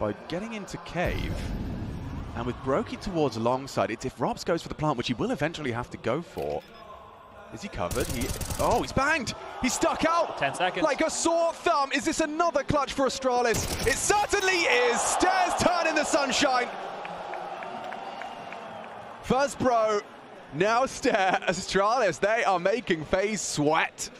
by getting into cave. And with broky towards alongside, it's if ropz goes for the plant, which he will eventually have to go for. Is he covered? He Oh, he's banged! He's stuck out! 10 seconds. Like a sore thumb. Is this another clutch for Astralis? It certainly is. Staehr's turn in the sunshine. First br0, now Staehr. Astralis, they are making FaZe sweat.